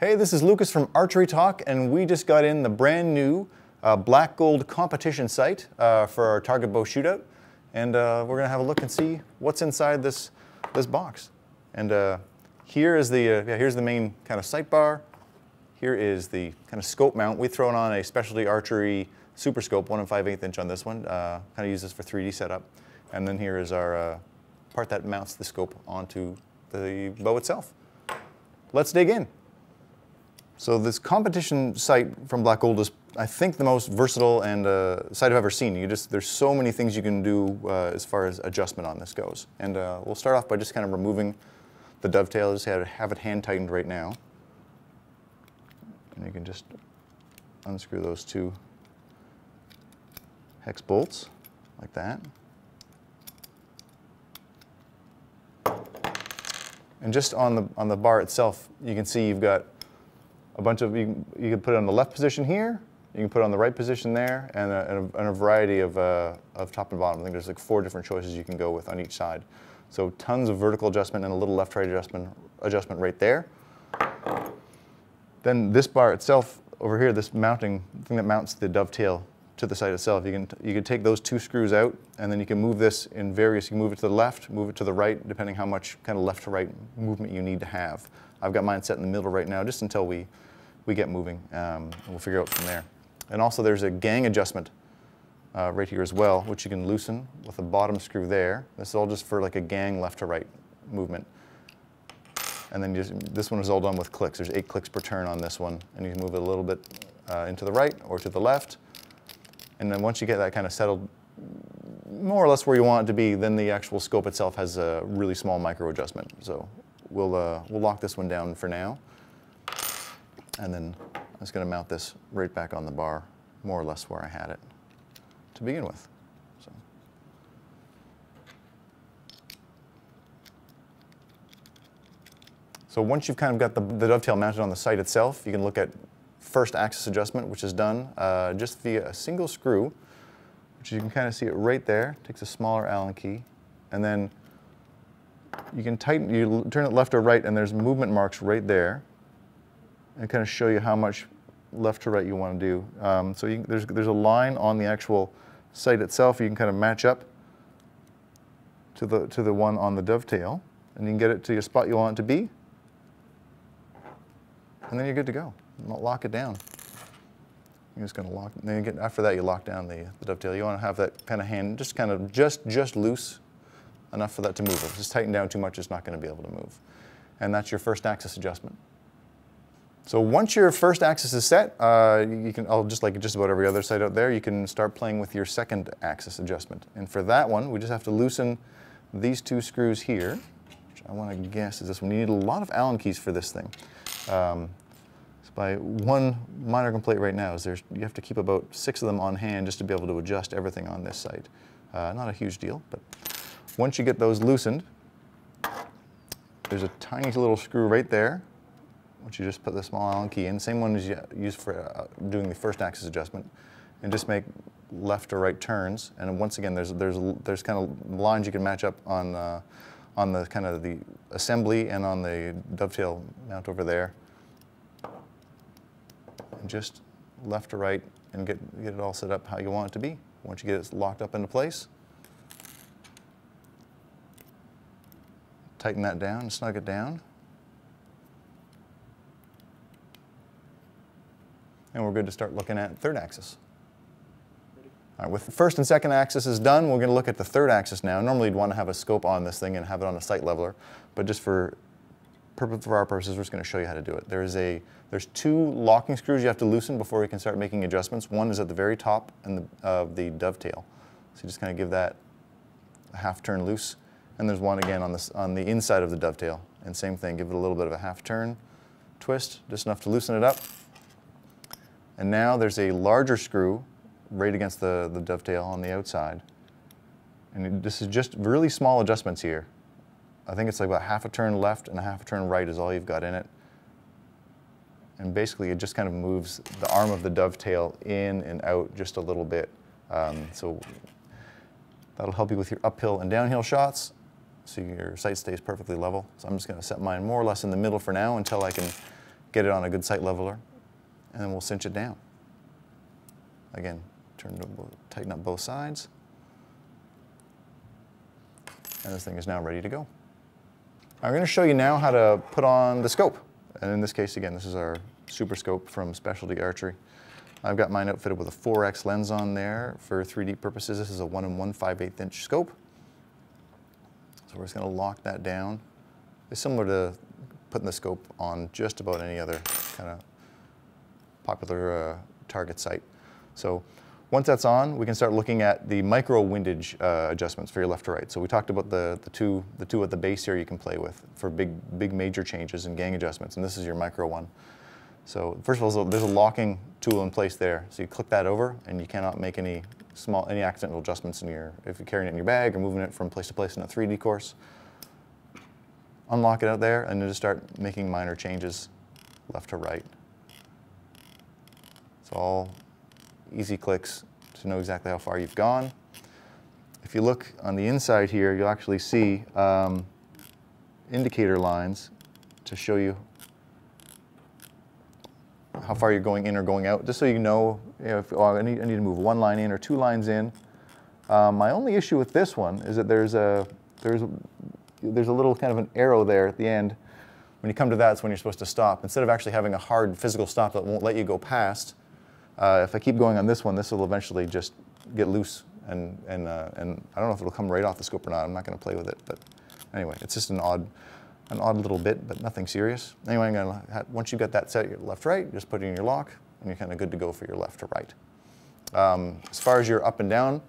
Hey, this is Lucas from Archery Talk, and we just got in the brand new uh, black gold competition sight uh, for our target bow shootout. And uh, we're gonna have a look and see what's inside this, this box. And uh, here is the, uh, yeah, here's the main kind of sight bar. Here is the kind of scope mount. We've thrown on a specialty archery super scope, one and five eighth inch on this one. Uh, kind of use this for 3D setup. And then here is our part that mounts the scope onto the bow itself. Let's dig in. So this competition sight from Black Gold is, I think, the most versatile and uh, sight I've ever seen. You just there's so many things you can do uh, as far as adjustment on this goes. And uh, we'll start off by just kind of removing the dovetail. Just have, have it hand tightened right now. And you can just unscrew those two hex bolts like that. And just on the, on the bar itself, you can see you've got a bunch of, you, you can put it on the left position here, you can put it on the right position there, and a, and a, and a variety of, uh, of top and bottom. I think there's like four different choices you can go with on each side. So tons of vertical adjustment and a little left-right adjustment, adjustment right there. Then this bar itself over here, this mounting thing that mounts the dovetail to the sight itself. You can, you can take those two screws out and then you can move this in various, you can move it to the left, move it to the right, depending how much kind of left to right movement you need to have. I've got mine set in the middle right now just until we, we get moving. Um, we'll figure out from there. And also there's a gang adjustment uh, right here as well, which you can loosen with the bottom screw there. This is all just for like a gang left to right movement. And then just, this one is all done with clicks. There's eight clicks per turn on this one. And you can move it a little bit uh, into the right or to the left. And then once you get that kind of settled more or less where you want it to be, then the actual scope itself has a really small micro adjustment. So we'll, uh, we'll lock this one down for now. And then I'm just going to mount this right back on the bar, more or less where I had it to begin with. So. so once you've kind of got the, the dovetail mounted on the sight itself, you can look at first axis adjustment, which is done uh, just via a single screw, which you can kind of see it right there. Takes a smaller Allen key, and then you can tighten, you turn it left or right, and there's movement marks right there, and kind of show you how much left to right you want to do. Um, so you, there's, there's a line on the actual sight itself you can kind of match up to the, to the one on the dovetail, and you can get it to your spot you want it to be, and then you're good to go lock it down. You're just gonna lock, then you get, after that you lock down the, the dovetail. You wanna have that kind of hand, just kind of, just, just loose enough for that to move. If it's just tighten down too much, it's not gonna be able to move. And that's your first axis adjustment. So once your first axis is set, uh, you can, oh, just like just about every other sight out there, you can start playing with your second axis adjustment. And for that one, we just have to loosen these two screws here, which I want to guess is this one. You need a lot of Allen keys for this thing. Um, by one minor complaint right now is there's, you have to keep about six of them on hand just to be able to adjust everything on this sight. Uh, not a huge deal, but once you get those loosened, there's a tiny little screw right there, which you just put the small Allen key in, same one as you use for uh, doing the first axis adjustment, and just make left or right turns. And once again, there's, there's, there's kind of lines you can match up on, uh, on the kind of the assembly and on the dovetail mount over there just left to right and get, get it all set up how you want it to be. Once you get it locked up into place, tighten that down, snug it down. And we're good to start looking at third axis. All right, with the first and second axis is done, we're going to look at the third axis now. Normally you'd want to have a scope on this thing and have it on a sight leveler, but just for purpose for our purposes, we're just going to show you how to do it. There's a there's two locking screws you have to loosen before you can start making adjustments. One is at the very top of the, uh, the dovetail. So you just kind of give that a half turn loose. And there's one again on, this, on the inside of the dovetail. And same thing, give it a little bit of a half turn twist, just enough to loosen it up. And now there's a larger screw right against the, the dovetail on the outside. And this is just really small adjustments here. I think it's like about half a turn left and a half a turn right is all you've got in it. And basically it just kind of moves the arm of the dovetail in and out just a little bit. Um, so that'll help you with your uphill and downhill shots so your sight stays perfectly level. So I'm just going to set mine more or less in the middle for now until I can get it on a good sight leveler, and then we'll cinch it down. Again, turn to, tighten up both sides. And this thing is now ready to go. I'm going to show you now how to put on the scope. And in this case, again, this is our super scope from Specialty Archery. I've got mine outfitted with a 4X lens on there for 3D purposes. This is a 1 and 1 5 8 inch scope. So we're just going to lock that down. It's similar to putting the scope on just about any other kind of popular uh, target sight. So once that's on, we can start looking at the micro windage uh, adjustments for your left to right. So we talked about the, the, two, the two at the base here you can play with for big, big major changes and gang adjustments, and this is your micro one. So first of all, there's a locking tool in place there. So you click that over and you cannot make any small, any accidental adjustments in your, if you're carrying it in your bag or moving it from place to place in a 3D course. Unlock it out there and then just start making minor changes left to right. It's all easy clicks to know exactly how far you've gone. If you look on the inside here, you'll actually see um, indicator lines to show you how far you're going in or going out, just so you know, if oh, I, need, I, need, to move one line in or two lines in. Um, my only issue with this one is that there's a, there's, there's a little kind of an arrow there at the end. When you come to that, it's when you're supposed to stop. Instead of actually having a hard physical stop that won't let you go past, uh, if I keep going on this one, this will eventually just get loose and, and, uh, and I don't know if it'll come right off the scope or not. I'm not going to play with it, but anyway, it's just an odd, an odd little bit, but nothing serious. Anyway, I'm gonna, once you've got that set, your left, right, just put it in your lock, and you're kind of good to go for your left to right. Um, as far as your up and down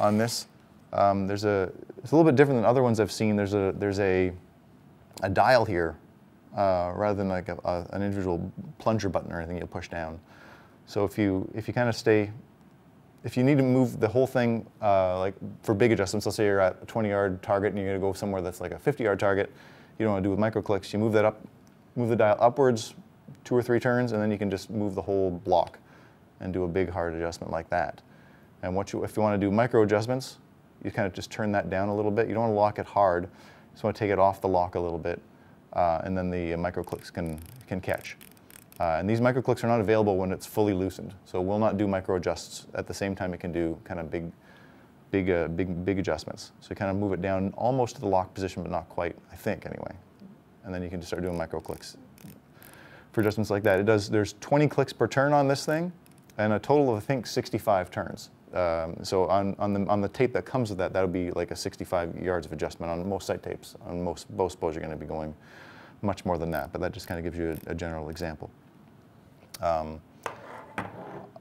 on this, um, there's a, it's a little bit different than other ones I've seen. There's a, there's a, a dial here, uh, rather than like a, a, an individual plunger button or anything you'll push down. So if you, if you kind of stay, if you need to move the whole thing, uh, like for big adjustments, let's say you're at a 20 yard target and you're gonna go somewhere that's like a 50 yard target, you don't wanna do with micro clicks, you move that up, move the dial upwards two or three turns and then you can just move the whole block and do a big hard adjustment like that. And what you, if you wanna do micro adjustments, you kind of just turn that down a little bit. You don't wanna lock it hard, you just wanna take it off the lock a little bit uh, and then the micro clicks can, can catch. Uh, and these micro clicks are not available when it's fully loosened. So it will not do micro adjusts at the same time it can do kind of big, big, uh, big, big adjustments. So you kind of move it down almost to the lock position, but not quite, I think anyway. And then you can just start doing micro clicks for adjustments like that. It does, there's 20 clicks per turn on this thing and a total of, I think, 65 turns. Um, so on, on, the, on the tape that comes with that, that'll be like a 65 yards of adjustment on most sight tapes. On most, most bows, you're going to be going much more than that, but that just kind of gives you a, a general example. Um,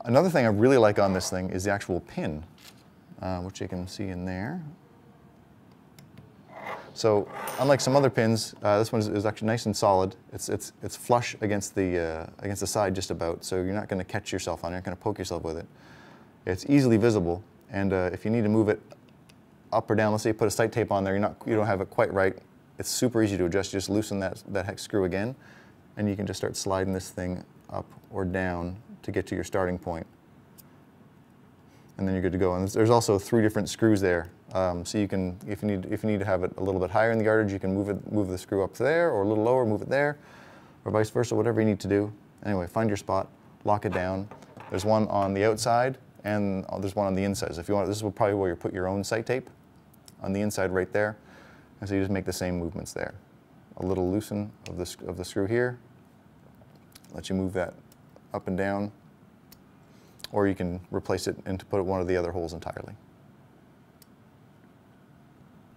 another thing I really like on this thing is the actual pin, uh, which you can see in there. So unlike some other pins, uh, this one is, is, actually nice and solid. It's, it's, it's flush against the, uh, against the side just about, so you're not going to catch yourself on it, you're not going to poke yourself with it. It's easily visible, and uh, if you need to move it up or down, let's say you put a sight tape on there, you're not, you don't have it quite right, it's super easy to adjust. You just loosen that, that hex screw again, and you can just start sliding this thing up or down to get to your starting point. And then you're good to go. And there's also three different screws there. Um, so you can, if you, need, if you need to have it a little bit higher in the yardage, you can move, it, move the screw up there, or a little lower, move it there, or vice versa, whatever you need to do. Anyway, find your spot, lock it down. There's one on the outside, and there's one on the inside. So if you want, this is probably where you put your own sight tape, on the inside right there. And so you just make the same movements there. A little loosen of the, of the screw here, let you move that up and down, or you can replace it and put it one of the other holes entirely.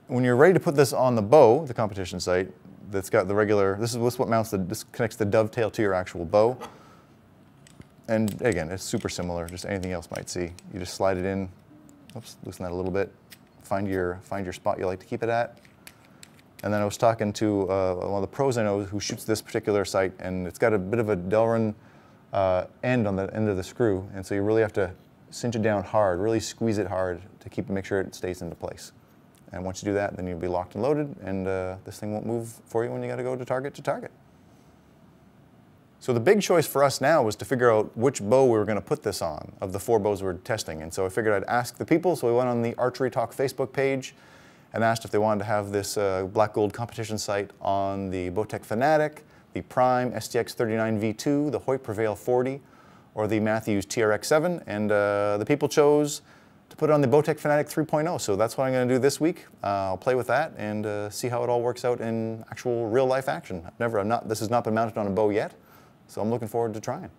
When you're ready to put this on the bow, the competition sight, that's got the regular, this is what mounts the, this connects the dovetail to your actual bow. And again, it's super similar, just anything else might see. You just slide it in, oops, loosen that a little bit, find your, find your spot you like to keep it at, and then I was talking to uh, one of the pros I know who shoots this particular sight, and it's got a bit of a Delrin uh, end on the end of the screw, and so you really have to cinch it down hard, really squeeze it hard to keep make sure it stays into place. And once you do that, then you'll be locked and loaded, and uh, this thing won't move for you when you got to go to target to target. So the big choice for us now was to figure out which bow we were going to put this on of the four bows we were testing. And so I figured I'd ask the people. So we went on the Archery Talk Facebook page and asked if they wanted to have this uh, black gold competition sight on the Bowtech Fanatic, the Prime STX39 V2, the Hoyt Prevail 40, or the Mathews TRX7. And uh, the people chose to put on the Bowtech Fanatic 3.0. So that's what I'm going to do this week. Uh, I'll play with that and uh, see how it all works out in actual real life action. I've never, I'm not, this has not been mounted on a bow yet, so I'm looking forward to trying.